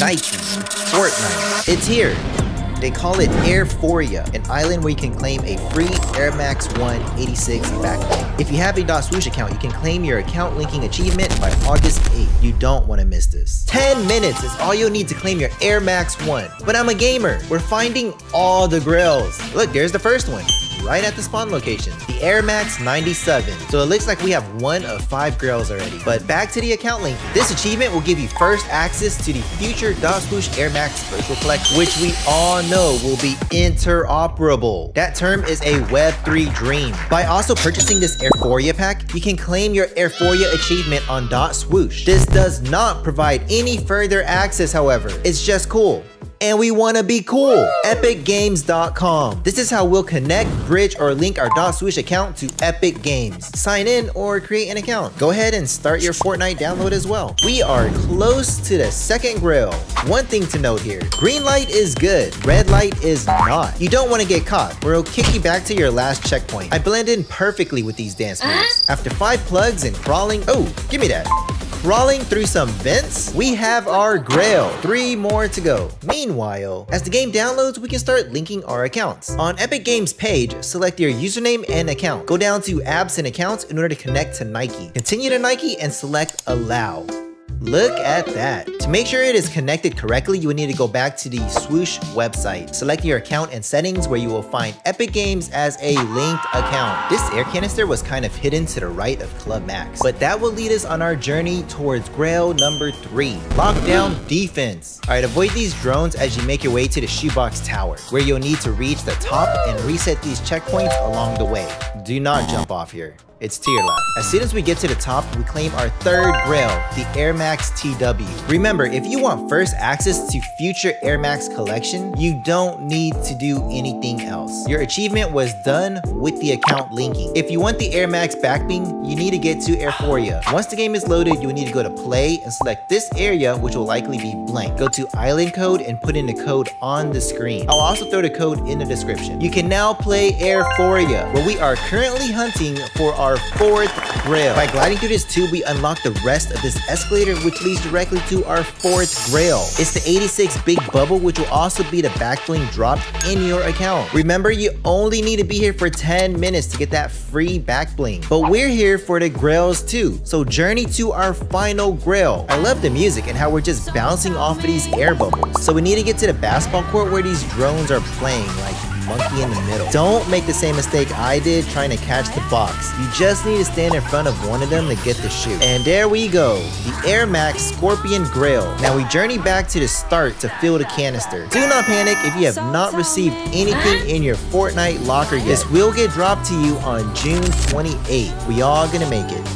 Nike, Fortnite. It's here. They call it Airphoria, an island where you can claim a free Air Max 1 86 backpack. If you have a Dot Swoosh account, you can claim your account linking achievement by August 8th. You don't want to miss this. 10 minutes is all you'll need to claim your Air Max 1. But I'm a gamer. We're finding all the grails. Look, there's the first one right at the spawn location, the Air Max 97. So it looks like we have one of five grails already. But back to the account link. This achievement will give you first access to the future Dotswoosh Air Max Virtual Collection, which we all know will be interoperable. That term is a Web3 dream. By also purchasing this Airphoria pack, you can claim your Airphoria achievement on Dot Swoosh. This does not provide any further access, however. It's just cool and we want to be cool. EpicGames.com. This is how we'll connect, bridge, or link our Swoosh account to Epic Games. Sign in or create an account. Go ahead and start your Fortnite download as well. We are close to the second grail. One thing to note here, green light is good, red light is not. You don't want to get caught or it'll kick you back to your last checkpoint. I blend in perfectly with these dance moves. Uh-huh. After five plugs and crawling, oh, give me that. Crawling through some vents, we have our grail. Three more to go. Meanwhile, as the game downloads, we can start linking our accounts. On Epic Games page, select your username and account. Go down to apps and accounts in order to connect to Nike. Continue to Nike and select allow. Look at that. To make sure it is connected correctly, you will need to go back to the Swoosh website. Select your account and settings where you will find Epic Games as a linked account. This air canister was kind of hidden to the right of Club Max, but that will lead us on our journey towards Grail number 3, Lockdown Defense. Alright, avoid these drones as you make your way to the Shoebox Tower, where you'll need to reach the top and reset these checkpoints along the way. Do not jump off here. It's to your left. As soon as we get to the top, we claim our third grail, the Air Max TW. Remember, if you want first access to future Air Max collection, you don't need to do anything else. Your achievement was done with the account linking. If you want the Air Max backbling, you need to get to Airphoria. Once the game is loaded, you will need to go to play and select this area, which will likely be blank. Go to island code and put in the code on the screen. I'll also throw the code in the description. You can now play Airphoria, where we are currently hunting for our our fourth grail. By gliding through this tube, we unlock the rest of this escalator, which leads directly to our fourth grail. It's the 86 Big Bubble, which will also be the backbling dropped in your account. Remember, you only need to be here for 10 minutes to get that free backbling. But we're here for the grails too, so journey to our final grail. I love the music and how we're just bouncing off of these air bubbles. So we need to get to the basketball court where these drones are playing, like monkey in the middle. Don't make the same mistake I did trying to catch the box. You just need to stand in front of one of them to get the shoot. And there we go, the Air Max Scorpion Grail. Now we journey back to the start to fill the canister. Do not panic if you have not received anything in your Fortnite locker yet. This will get dropped to you on June 28th. We all gonna make it.